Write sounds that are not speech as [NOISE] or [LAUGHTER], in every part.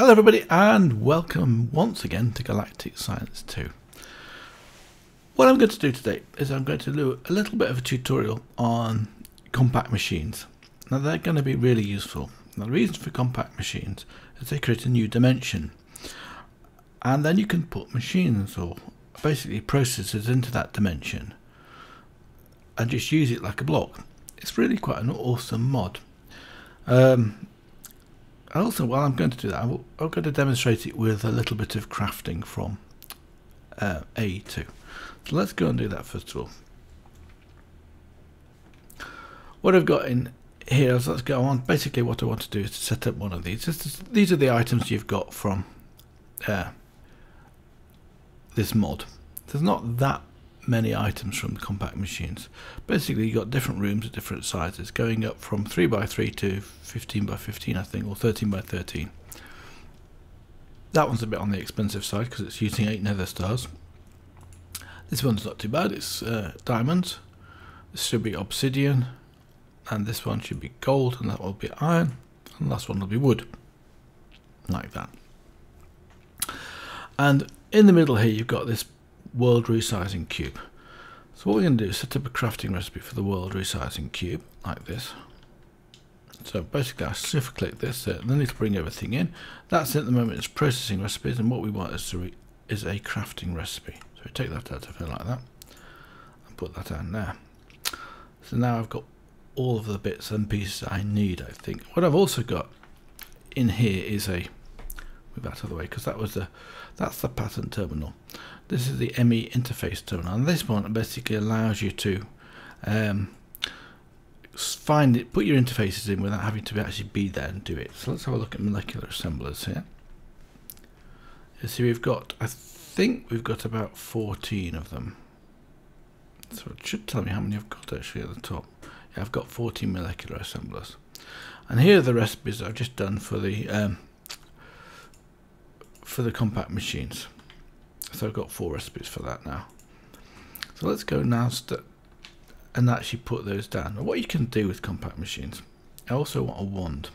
Hello everybody and welcome once again to Galactic Science 2. What I'm going to do today is I'm going to do a little bit of a tutorial on compact machines. Now they're going to be really useful. Now the reason for compact machines is they create a new dimension and then you can put machines or basically processors into that dimension and just use it like a block. It's really quite an awesome mod. Um, also, while I'm going to do that, I'm going to demonstrate it with a little bit of crafting from uh, AE2. So let's go and do that first of all. What I've got in here is let's go on. Basically, what I want to do is to set up one of these. these are the items you've got from uh, this mod. There's not that many items from compact machines. Basically, you've got different rooms at different sizes, going up from 3 by 3 to 15 by 15, I think, or 13 by 13. That one's a bit on the expensive side because it's using 8 nether stars. This one's not too bad, it's uh, diamonds. This should be obsidian, and this one should be gold, and that will be iron, and the last one will be wood. Like that. And in the middle here, you've got this world resizing cube. So what we're going to do is set up a crafting recipe for the world resizing cube, like this. So basically I shift click this, uh, then it'll bring everything in. That's at the moment it's processing recipes and what we want is, to is a crafting recipe. So we take that out of here like that and put that down there. So now I've got all of the bits and pieces I need I think. What I've also got in here is a move that out of the way because that was the that's the pattern terminal. This is the ME interface terminal, and this one basically allows you to um, find it, put your interfaces in without having to actually be there and do it. So let's have a look at molecular assemblers here. You see, we've got, I think we've got about 14 of them. So it should tell me how many I've got actually at the top. Yeah, I've got 14 molecular assemblers. And here are the recipes I've just done for the um, for the compact machines. So I've got four recipes for that now. So let's go now and actually put those down. What you can do with compact machines, I also want a wand.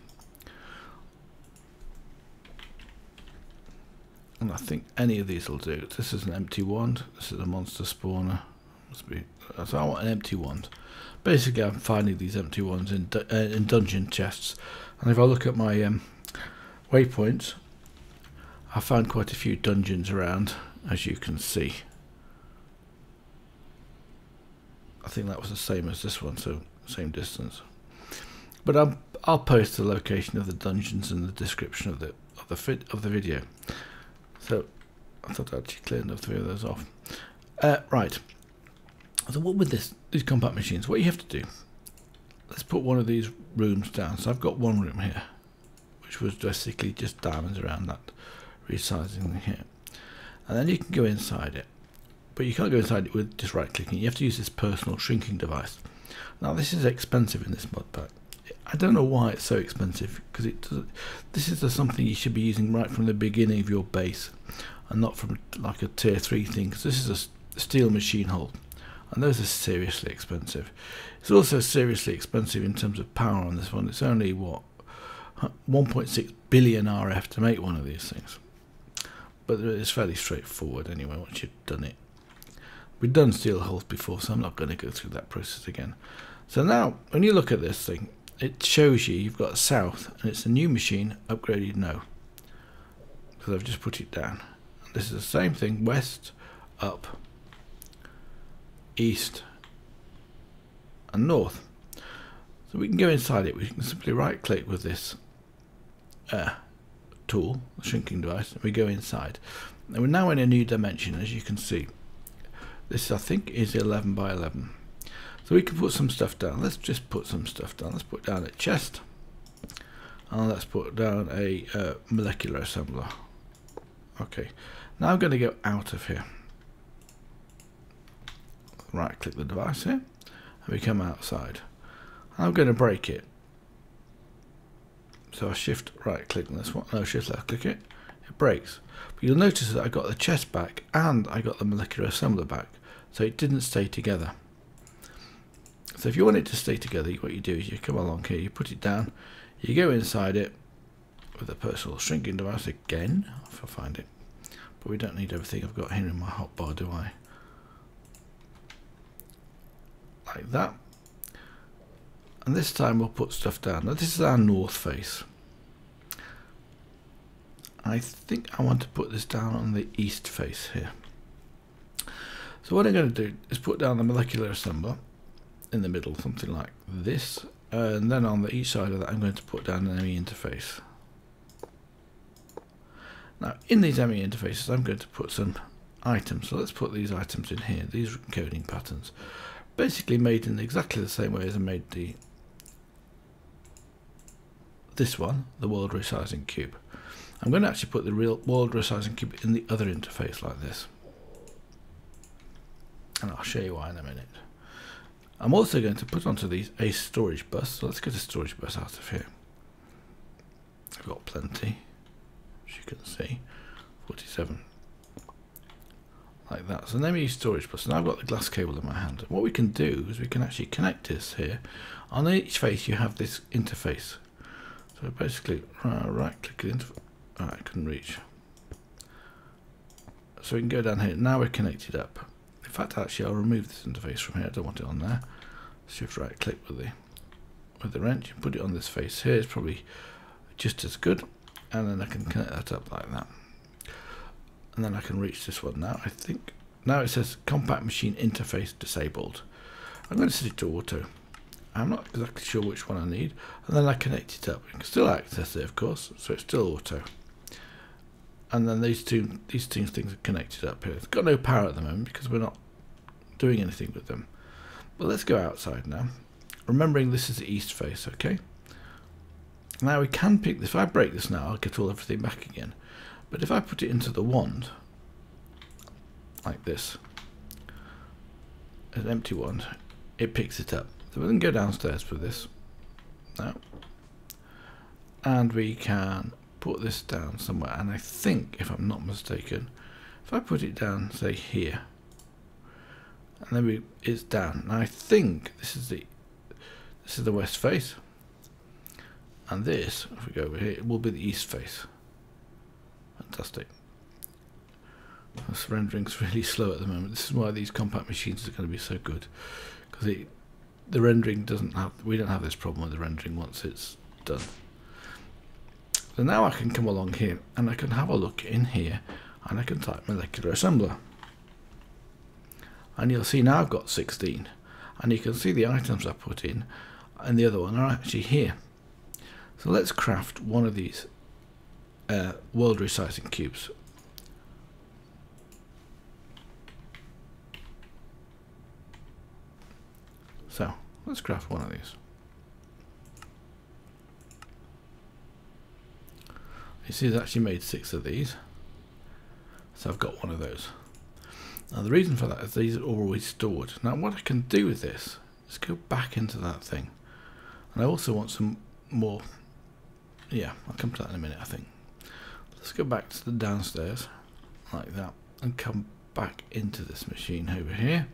And I think any of these will do. This is an empty wand. This is a monster spawner. Be. So I want an empty wand. Basically, I'm finding these empty ones in uh, in dungeon chests. And if I look at my um, waypoints, I found quite a few dungeons around, as you can see. I think that was the same as this one, so same distance. But i will post the location of the dungeons in the description of the of the fit of the video. So I thought I'd actually cleared enough three of those off. Uh, right. So what with this these compact machines? What you have to do? Let's put one of these rooms down. So I've got one room here, which was basically just diamonds around that resizing here. And then you can go inside it. But you can't go inside it with just right clicking. You have to use this personal shrinking device. Now this is expensive in this mod pack. I don't know why it's so expensive because it does, this is something you should be using right from the beginning of your base and not from like a tier 3 thing because this is a steel machine hull and those are seriously expensive. It's also seriously expensive in terms of power on this one. It's only what 1.6 billion RF to make one of these things but it's fairly straightforward anyway once you've done it. We've done steel hulls before, so I'm not going to go through that process again. So now, when you look at this thing, it shows you you've got south, and it's a new machine, upgraded no. Because I've just put it down. This is the same thing, west, up, east, and north. So we can go inside it, we can simply right click with this uh, tool, the shrinking device, and we go inside. And we're now in a new dimension, as you can see. This, I think, is 11 by 11. So we can put some stuff down. Let's just put some stuff down. Let's put down a chest. And let's put down a uh, molecular assembler. Okay. Now I'm going to go out of here. Right click the device here. And we come outside. I'm going to break it. So I shift right click on this one, no shift left click it, it breaks. But you'll notice that I got the chest back and I got the molecular assembler back, so it didn't stay together. So if you want it to stay together, what you do is you come along here, you put it down, you go inside it, with a personal shrinking device again, if I find it. But we don't need everything I've got here in my hotbar, do I? Like that. And this time we'll put stuff down. Now this is our north face. I think I want to put this down on the east face here. So what I'm going to do is put down the molecular assembler in the middle, something like this. And then on the each side of that I'm going to put down an ME interface. Now in these ME interfaces I'm going to put some items. So let's put these items in here, these encoding patterns. Basically made in exactly the same way as I made the this one, the world resizing cube. I'm going to actually put the real world resizing cube in the other interface like this. And I'll show you why in a minute. I'm also going to put onto these a storage bus. So let's get a storage bus out of here. I've got plenty, as you can see, 47. Like that. So let me use storage bus. And I've got the glass cable in my hand. What we can do is we can actually connect this here. On each face you have this interface. So basically, uh, right, right click it into. Uh, oh, I couldn't reach. So we can go down here. Now we're connected up. In fact, actually, I'll remove this interface from here. I don't want it on there. Shift right click with the with the wrench and put it on this face here. It's probably just as good. And then I can connect that up like that. And then I can reach this one now. I think now it says compact machine interface disabled. I'm going to set it to auto. I'm not exactly sure which one I need. And then I connect it up. You can still access it, of course, so it's still auto. And then these two these two things are connected up here. It's got no power at the moment because we're not doing anything with them. But let's go outside now. Remembering this is the east face, okay? Now we can pick this. If I break this now, I'll get all everything back again. But if I put it into the wand, like this, an empty wand, it picks it up. So we can go downstairs with this now. And we can put this down somewhere. And I think, if I'm not mistaken, if I put it down, say here, and then we, it's down. And I think this is the this is the west face, and this, if we go over here, it will be the east face. Fantastic. This rendering's [LAUGHS] really slow at the moment. This is why these compact machines are going to be so good, because the rendering doesn't have. We don't have this problem with the rendering once it's done. So now I can come along here and I can have a look in here, and I can type molecular assembler and you'll see now I've got 16 and you can see the items I put in and the other one are actually here so let's craft one of these uh, world resizing cubes so let's craft one of these you see actually made six of these so I've got one of those now the reason for that is these are always stored. Now what I can do with this is go back into that thing. And I also want some more, yeah, I'll come to that in a minute I think. Let's go back to the downstairs, like that, and come back into this machine over here.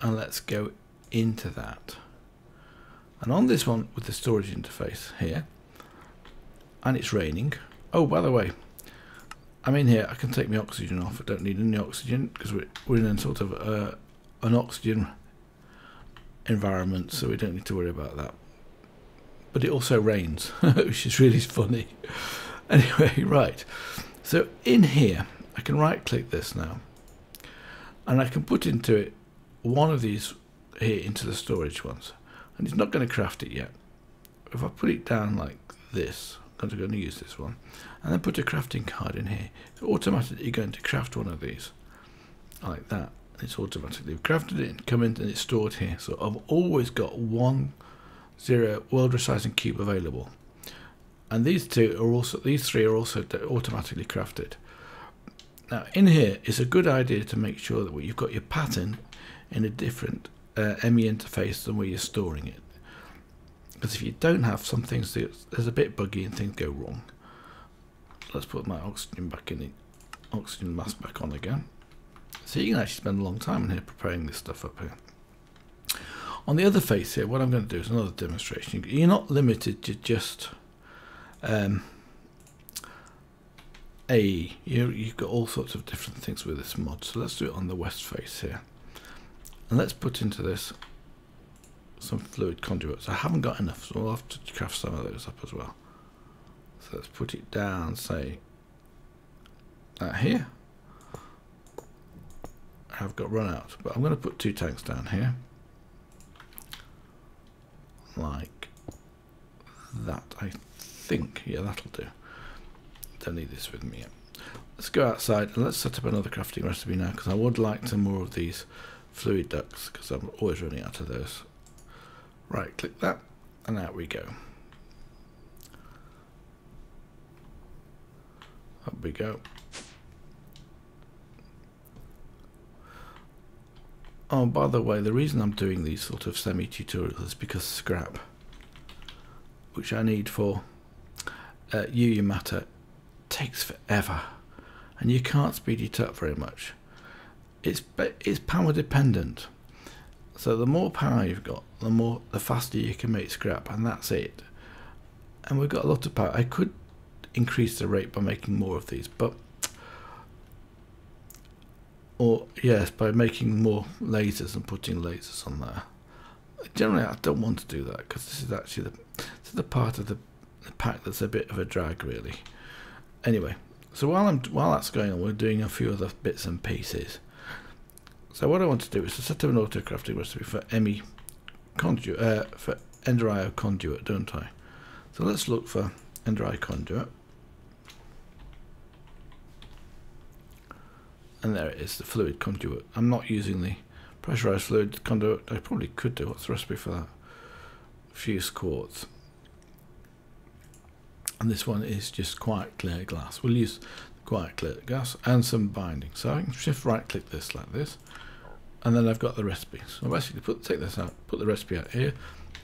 And let's go into that. And on this one with the storage interface here, and it's raining. Oh, by the way, I'm in here, I can take my oxygen off. I don't need any oxygen because we're, we're in a sort of uh, an oxygen environment, so we don't need to worry about that. But it also rains, [LAUGHS] which is really funny. [LAUGHS] Anyway, right. So in here, I can right click this now, and I can put into it one of these here into the storage ones. And it's not going to craft it yet. If I put it down like this, I'm going to use this one and then put a crafting card in here. It's automatically going to craft one of these like that. It's automatically crafted it and come in and it's stored here. So I've always got one zero world resizing cube available. And these two are also these three are also automatically crafted. Now in here it's a good idea to make sure that you've got your pattern in a different uh, ME interface than where you're storing it. Because if you don't have some things, there's a bit buggy and things go wrong let's put my oxygen back in the oxygen mask back on again. So you can actually spend a long time in here preparing this stuff up here. On the other face here, what I'm going to do is another demonstration. You're not limited to just um, A. You, you've got all sorts of different things with this mod. So let's do it on the west face here. And let's put into this some fluid conduits. I haven't got enough, so I'll have to craft some of those up as well. So let's put it down, say, that here. I've got run out, but I'm going to put two tanks down here. Like that, I think. Yeah, that'll do. Don't need this with me yet. Let's go outside and let's set up another crafting recipe now because I would like some more of these fluid ducts because I'm always running out of those. Right click that and out we go. Up we go. Oh, by the way, the reason I'm doing these sort of semi-tutorials is because scrap, which I need for uh, UU matter, takes forever, and you can't speed it up very much. It's it's power dependent, so the more power you've got, the more the faster you can make scrap, and that's it. And we've got a lot of power. I could increase the rate by making more of these, but or yes, by making more lasers and putting lasers on there. Generally, I don't want to do that because this is actually the this is the part of the, the pack that's a bit of a drag, really. Anyway, so while I'm while that's going on, we're doing a few other bits and pieces. So what I want to do is to set up an auto crafting recipe for ME conduit uh, for EnderIO conduit, don't I? So let's look for EnderIO conduit. and there it is, the fluid conduit. I'm not using the pressurized fluid conduit. I probably could do. What's the recipe for that? Fused quartz. And this one is just quite clear glass. We'll use quiet clear glass and some binding. So I can shift right click this like this. And then I've got the recipe. So I basically put take this out, put the recipe out here,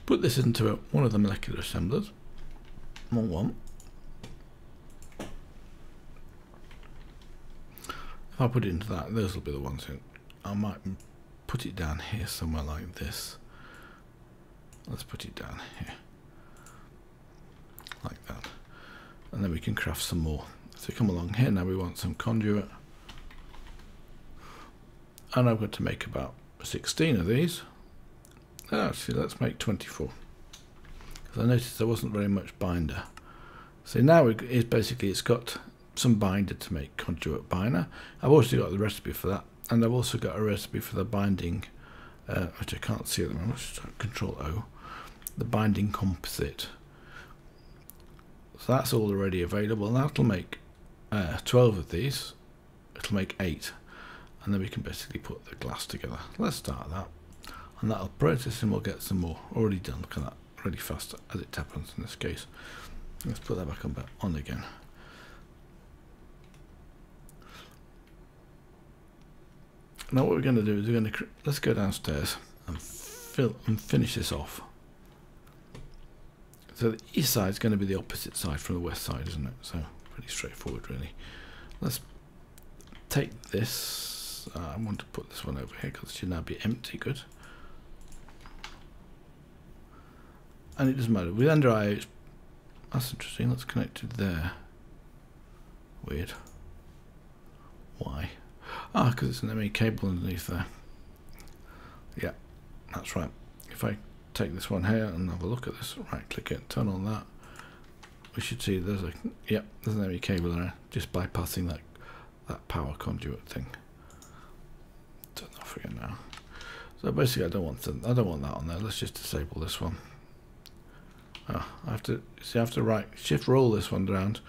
put this into a, one of the molecular assemblers. One one. If I put it into that, those will be the ones I might put it down here somewhere like this. Let's put it down here. Like that. And then we can craft some more. So come along here, now we want some conduit. And I'm going to make about 16 of these. Actually, let's make 24. Because I noticed there wasn't very much binder. So now it's basically it's got some binder to make conduit binder. I've also got the recipe for that, and I've also got a recipe for the binding, uh, which I can't see at the moment. Control O, the binding composite. So that's all already available. And that'll make uh, 12 of these. It'll make eight, and then we can basically put the glass together. Let's start that, and that'll process, and we'll get some more already done. Look at that, really fast as it happens in this case. Let's put that back on, back on again. Now what we're going to do is we're going to let's go downstairs and fill and finish this off. So the east side is going to be the opposite side from the west side, isn't it? So pretty straightforward, really. Let's take this. Uh, I want to put this one over here because it should now be empty. Good. And it doesn't matter. With EnderIO, that's interesting. That's connected there. Weird. Why? Ah, because it's an ME cable underneath there. Yeah, that's right. If I take this one here and have a look at this, right click it, turn on that, we should see there's a, yep there's an cable there, just bypassing that that power conduit thing. Turn off again now. So basically I don't want to, I don't want that on there, let's just disable this one. Oh, I have to, see I have to right, shift roll this one around,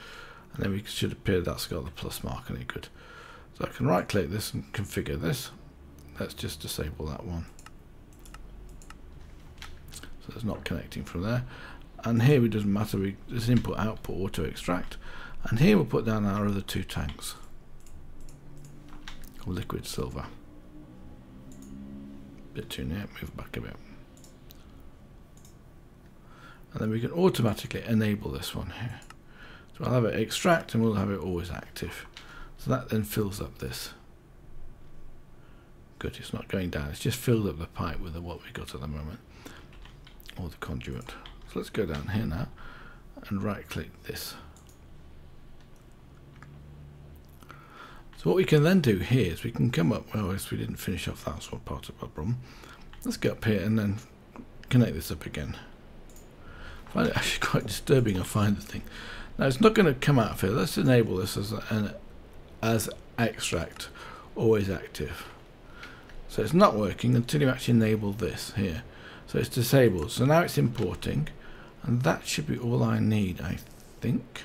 and then we should appear that's got the plus mark and it could. So I can right click this and configure this. Let's just disable that one. So it's not connecting from there. And here it doesn't matter, we this input output auto extract. And here we'll put down our other two tanks. Liquid silver. Bit too near, move back a bit. And then we can automatically enable this one here. So I'll have it extract and we'll have it always active. So that then fills up this Good, it's not going down. It's just filled up the pipe with the, what we got at the moment. Or the conduit. So let's go down here now and right click this. So what we can then do here is we can come up, well, if we didn't finish off that sort of part of our problem. Let's go up here and then connect this up again. I find it actually [LAUGHS] quite disturbing I find the thing. Now it's not going to come out of here. Let's enable this as an as extract, always active. So it's not working until you actually enable this here. So it's disabled. So now it's importing. And that should be all I need, I think.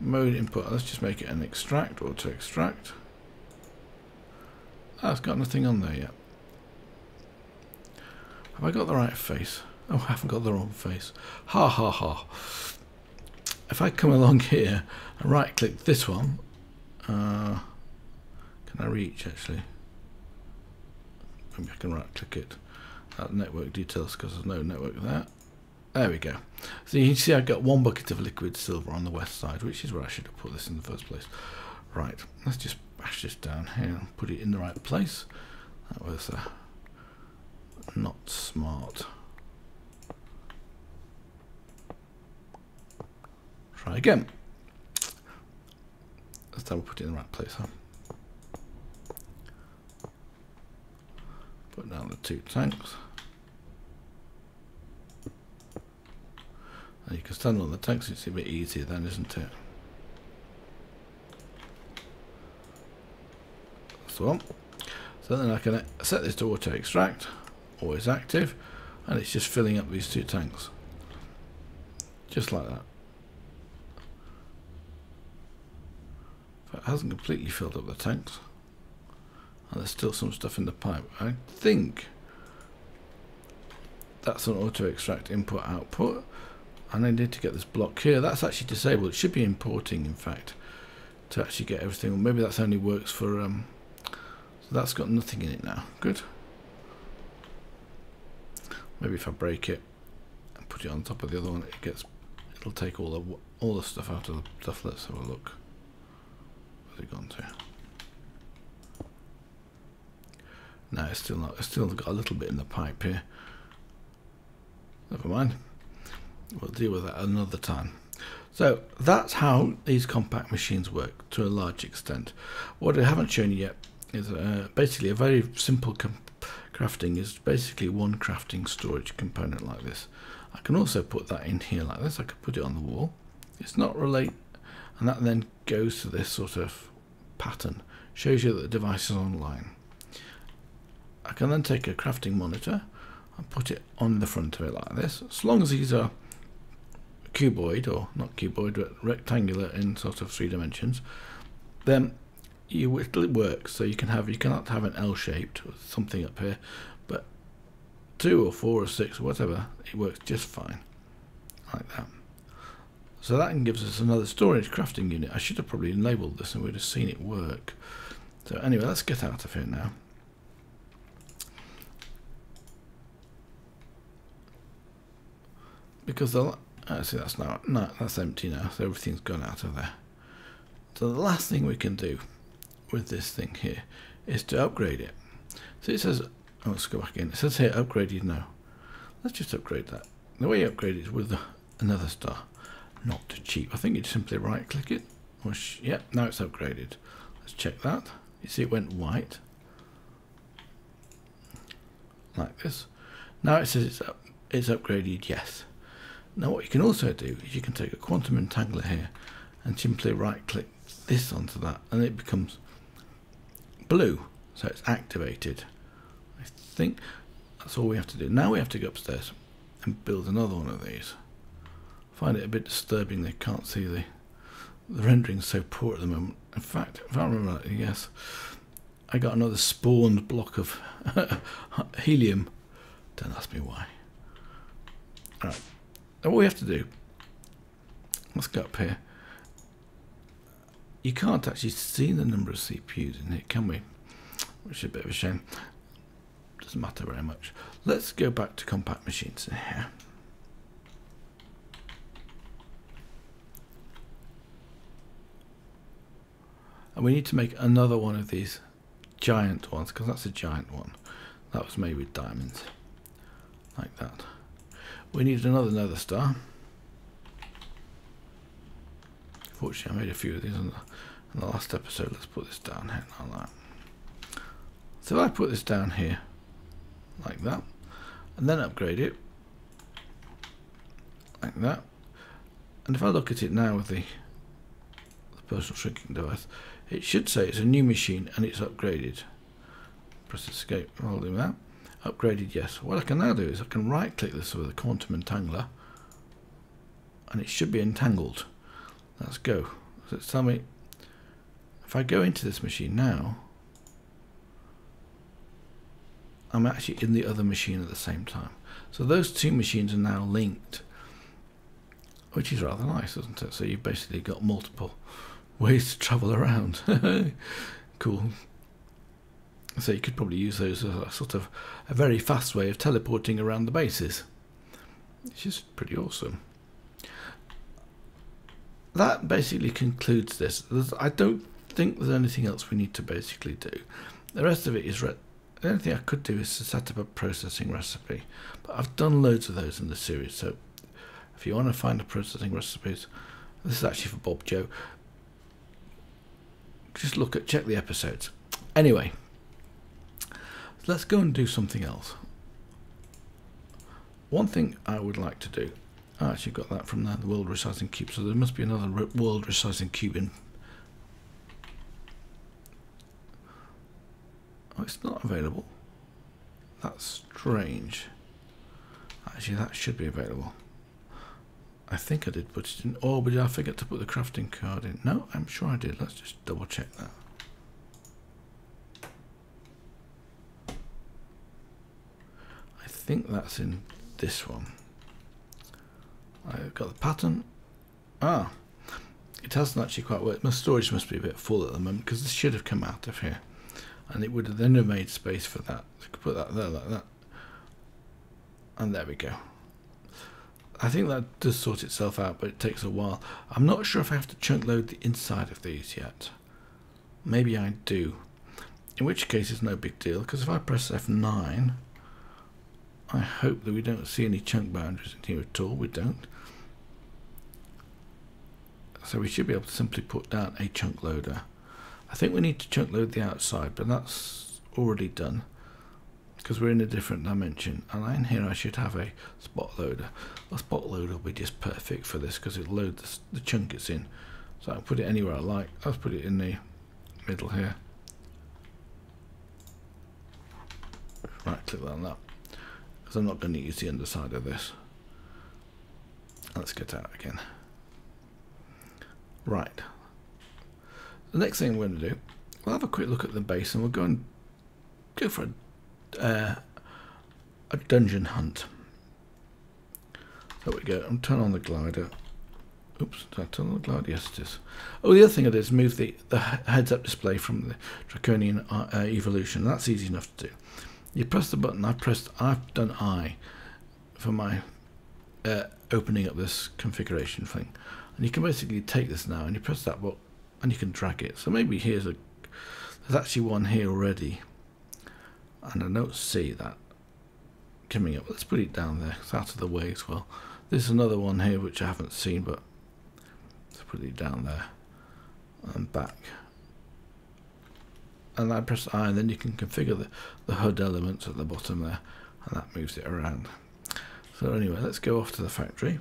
Mode input. Let's just make it an extract or to extract. Oh, it's got nothing on there yet. Have I got the right face? Oh [LAUGHS] I haven't got the wrong face. Ha ha ha. If I come along [LAUGHS] here and right click this one uh, can I reach actually maybe I can right click it at network details because there's no network there there we go. So you can see I've got one bucket of liquid silver on the west side, which is where I should have put this in the first place. Right, let's just bash this down here and put it in the right place. That was uh, not smart. Try again. Time we'll put it in the right place. Huh? Put down the two tanks. And you can stand on the tanks, it's a bit easier then, isn't it? That's one. So then I can set this to auto extract, always active, and it's just filling up these two tanks. Just like that. But it hasn't completely filled up the tanks. And there's still some stuff in the pipe. I think that's an auto extract input output and I need to get this block here. That's actually disabled. It should be importing, in fact, to actually get everything. Or maybe that's only works for. Um, so that's got nothing in it now. Good. Maybe if I break it and put it on top of the other one, it gets. It'll take all the all the stuff out of the stuff. Let's have a look. Where's it gone to? No, it's still not. It's still got a little bit in the pipe here. Never mind. We'll deal with that another time. So that's how these compact machines work to a large extent. What I haven't shown you yet is uh, basically a very simple crafting is basically one crafting storage component like this. I can also put that in here like this. I could put it on the wall. It's not relate, and that then goes to this sort of pattern. Shows you that the device is online. I can then take a crafting monitor and put it on the front of it like this. As long as these are cuboid, or not cuboid, but rectangular in sort of three dimensions, then you it works. So you can have you cannot have an L-shaped something up here, but two or four or six or whatever, it works just fine, like that. So that gives us another storage crafting unit. I should have probably labelled this and we'd have seen it work. So anyway, let's get out of here now. Because the see that's now no, that's empty now, so everything's gone out of there. So the last thing we can do with this thing here is to upgrade it. So it says, oh, let's go back in. It says here upgraded now. Let's just upgrade that. The way you upgrade it is with the, a nether star, not too cheap. I think you simply right click it. Yep, now it's upgraded. Let's check that. You see it went white. Like this. Now it says it's up, it's upgraded, yes. Now what you can also do is you can take a quantum entangler here and simply right click this onto that and it becomes blue. So it's activated. I think that's all we have to do. Now we have to go upstairs and build another one of these. Find it a bit disturbing they can't see the the rendering so poor at the moment. In fact if I remember right, yes I got another spawned block of [LAUGHS] helium. Don't ask me why. Alright now what we have to do, let's go up here. You can't actually see the number of CPUs in here, can we? Which is a bit of a shame. Doesn't matter very much. Let's go back to compact machines in here. And we need to make another one of these giant ones, because that's a giant one. That was made with diamonds, like that. We need another nether star. Fortunately, I made a few of these in the, in the last episode. Let's put this down here, like that. So I put this down here, like that, and then upgrade it, like that. And if I look at it now with the, the personal shrinking device, it should say it's a new machine and it's upgraded. Press escape, holding that. Upgraded, yes. What I can now do is I can right click this with a quantum entangler and it should be entangled. Let's go. So tell me if I go into this machine now, I'm actually in the other machine at the same time. So those two machines are now linked, which is rather nice, isn't it? So you've basically got multiple [LAUGHS] ways to travel around. [LAUGHS] cool. So you could probably use those as a sort of a very fast way of teleporting around the bases, which is pretty awesome. That basically concludes this. There's, I don't think there's anything else we need to basically do. The rest of it is the only thing I could do is to set up a processing recipe. But I've done loads of those in the series, so if you want to find the processing recipes, this is actually for Bob Joe. Just look at, check the episodes. Anyway, let's go and do something else. One thing I would like to do, I actually got that from the world resizing cube, so there must be another world resizing cube in Oh, it's not available. That's strange. Actually, that should be available. I think I did put it in. Oh, but did I forget to put the crafting card in? No, I'm sure I did. Let's just double check that. Think that's in this one. I've got the pattern. Ah, it hasn't actually quite worked. My storage must be a bit full at the moment because this should have come out of here and it would have then have made space for that. So could put that there like that. And there we go. I think that does sort itself out, but it takes a while. I'm not sure if I have to chunk load the inside of these yet. Maybe I do. In which case it's no big deal, because if I press F9, I hope that we don't see any chunk boundaries in here at all. We don't. So we should be able to simply put down a chunk loader. I think we need to chunk load the outside, but that's already done because we're in a different dimension. And in here I should have a spot loader. A spot loader will be just perfect for this because it'll load the, the chunk it's in. So I'll put it anywhere I like. I'll put it in the middle here. Right click on that because I'm not going to use the underside of this. Let's get out again. Right. The next thing we're going to do, we'll have a quick look at the base and we'll go and go for a, uh, a dungeon hunt. There we go. I'm turn on the glider. Oops, did I turn on the glider? Yes, it is. Oh, the other thing I did is move the, the heads-up display from the Draconic uh, uh, Evolution. That's easy enough to do. You press the button. I pressed. I've done I for my uh, opening up this configuration thing, and you can basically take this now and you press that button and you can drag it. So maybe here's a, there's actually one here already, and I don't see that coming up. Let's put it down there. It's out of the way as well. There's another one here which I haven't seen, but let's put it down there and back. And I press I, and then you can configure the, the HUD elements at the bottom there, and that moves it around. So anyway, let's go off to the factory.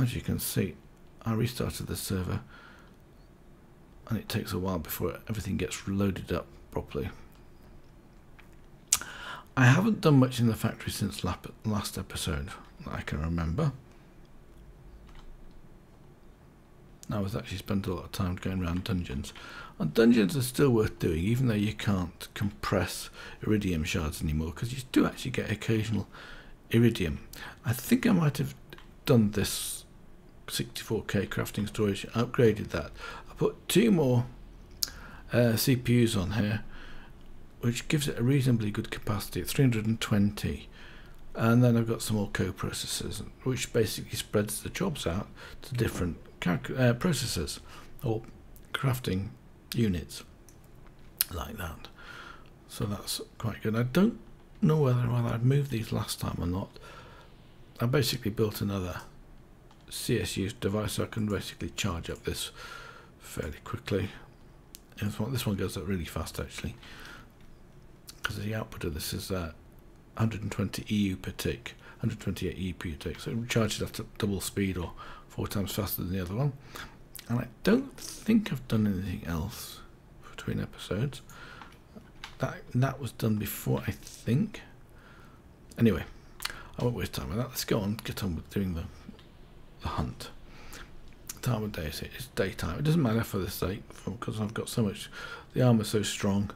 As you can see, I restarted the server and it takes a while before everything gets loaded up properly. I haven't done much in the factory since last episode that I can remember. I was actually spent a lot of time going around dungeons. And dungeons are still worth doing, even though you can't compress iridium shards anymore, because you do actually get occasional iridium. I think I might have done this 64k crafting storage upgraded that I put two more uh, CPUs on here which gives it a reasonably good capacity at 320 and then I've got some more co-processors which basically spreads the jobs out to different uh, processors or crafting units like that. So that's quite good. I don't know whether, whether I'd moved these last time or not. I basically built another CESU device so I can basically charge up this fairly quickly. This one, this one goes up really fast actually because the output of this is uh, 120 EU per tick, 128 EU per tick. So it charges at double speed or four times faster than the other one. And I don't think I've done anything else between episodes. That that was done before, I think. Anyway, I won't waste time with that. Let's go on, get on with doing the the hunt. time of day is it? It's daytime. It doesn't matter for the sake, because I've got so much. The armor's so strong.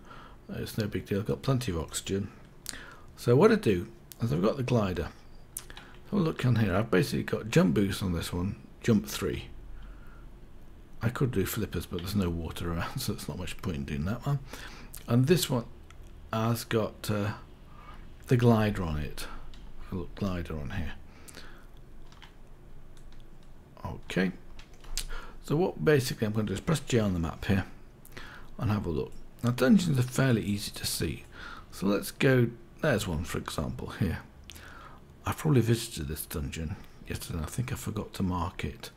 Uh, it's no big deal. I've got plenty of oxygen. So what I do is I've got the glider. Have a look on here. I've basically got jump boost on this one, jump three. I could do flippers, but there's no water around, [LAUGHS] so it's not much point in doing that one. And this one has got uh, the glider on it. A little glider on here. Okay. So what basically I'm going to do is press J on the map here and have a look. Now dungeons are fairly easy to see. So let's go, there's one for example here. I've probably visited this dungeon yesterday. I think I forgot to mark it.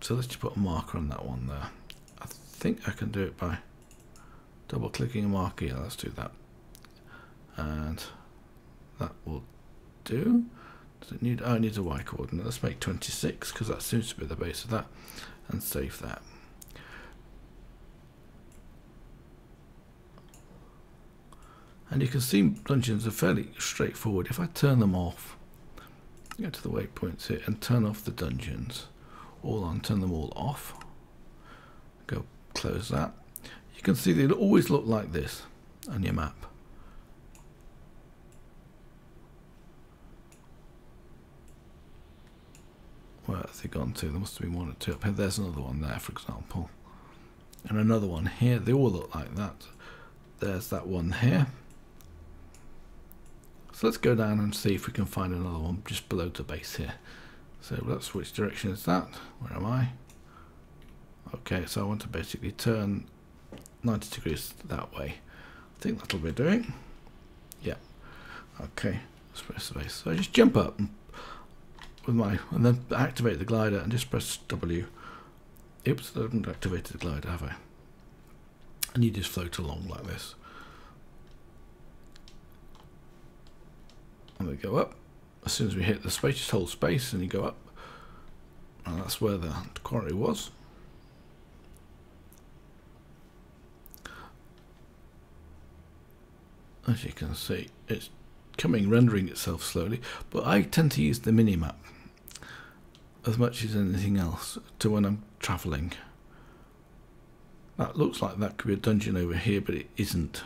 So let's just put a marker on that one there. I think I can do it by double clicking a marker. Yeah, let's do that. And that will do. Does it need, oh, it needs a y coordinate. Let's make 26 because that seems to be the base of that and save that. And you can see dungeons are fairly straightforward. If I turn them off, go to the waypoints here and turn off the dungeons, all on, turn them all off, go close that. You can see they always look like this on your map. where have they gone to? There must have been one or two up here. There's another one there, for example. And another one here. They all look like that. There's that one here. So let's go down and see if we can find another one just below the base here. So that's which direction is that? Where am I? Okay, so I want to basically turn 90 degrees that way. I think that'll be doing. Yeah. Okay. Let's press base. So I just jump up with my and then activate the glider and just press W. Oops, I haven't activated the glider, have I? And you just float along like this. And we go up. As soon as we hit the space, just hold space and you go up. And that's where the quarry was. As you can see, it's coming rendering itself slowly, but I tend to use the mini map as much as anything else to when I'm travelling. That looks like that could be a dungeon over here, but it isn't.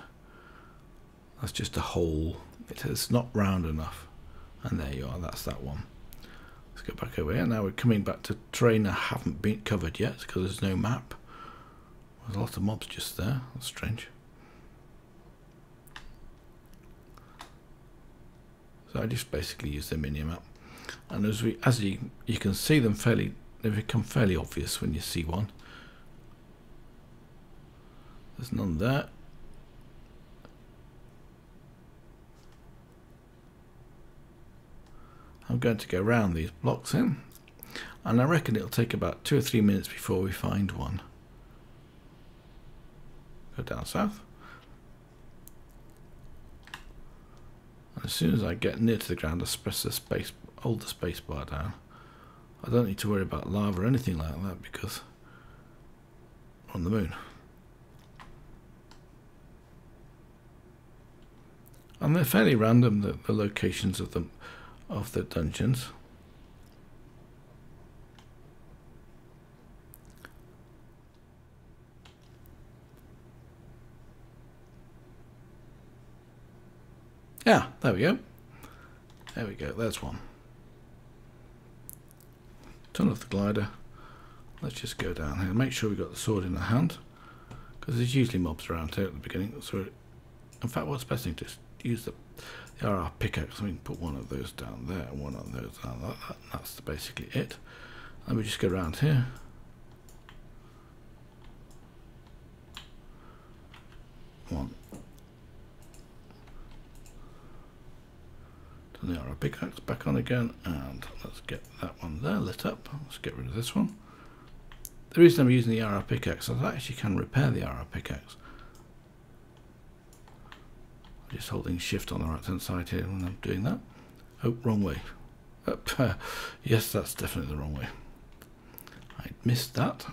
That's just a hole. It's not round enough. And there you are, that's that one. Let's go back over here. Now we're coming back to terrain I haven't been covered yet because there's no map. There's a lot of mobs just there. That's strange. So I just basically use the mini map and as we as you you can see them fairly they become fairly obvious when you see one there's none there I'm going to go around these blocks in and I reckon it'll take about two or three minutes before we find one go down south as soon as I get near to the ground I press the space hold the space bar down. I don't need to worry about lava or anything like that because on the moon. And they're fairly random, the, the locations of them of the dungeons. Yeah, there we go. There we go, there's one. Turn off the glider. Let's just go down here. Make sure we've got the sword in the hand. Because there's usually mobs around here at the beginning. So, in fact, what's best thing to use the, there are our pickaxe. We can put one of those down there, one of those down there. That, that's basically it. Let me just go around here. One. So there are our pickaxe back on again, and let's get that one there lit up. Let's get rid of this one. The reason I'm using the RR pickaxe is I actually can repair the RR pickaxe. Just holding shift on the right hand side here when I'm doing that. Oh, wrong way. Uh, [LAUGHS] yes, that's definitely the wrong way. I missed that.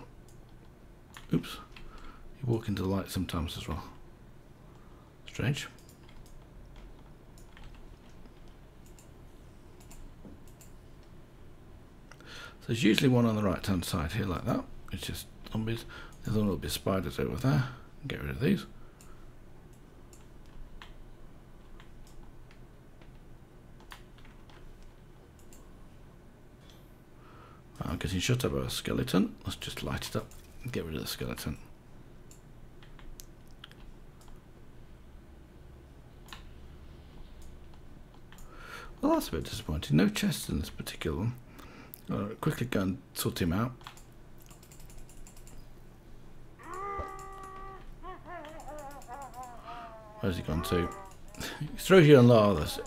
Oops. You walk into the light sometimes as well. Strange. So there's usually one on the right hand side here like that. It's just zombies. There's a little bit of spiders over there. Get rid of these. I'm getting shut up our skeleton. Let's just light it up get rid of the skeleton. Well, that's a bit disappointing. No chests in this particular one. I'll quickly go and sort him out. Where's he gone to? [LAUGHS] he throws you on lathers.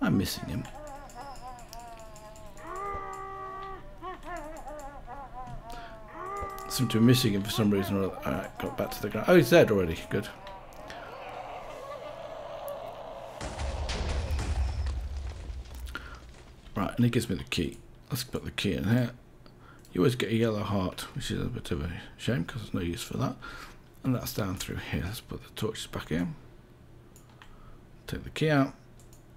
I'm missing him. Seem to be missing him for some reason or other. Alright, got back to the ground. Oh, he's dead already. Good. Right, and he gives me the key. Let's put the key in here. You always get a yellow heart, which is a bit of a shame because there's no use for that. And that's down through here. Let's put the torches back in. Take the key out.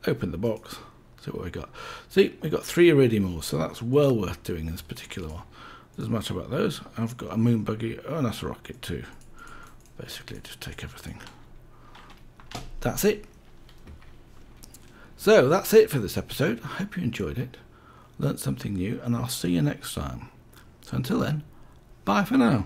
Open the box. See what we got. See, we got three iridium ores, so that's well worth doing in this particular one. Doesn't matter about those. I've got a moon buggy. And that's a rocket too. Basically, just take everything. That's it. So that's it for this episode. I hope you enjoyed it, learnt something new, and I'll see you next time. So until then, bye for now.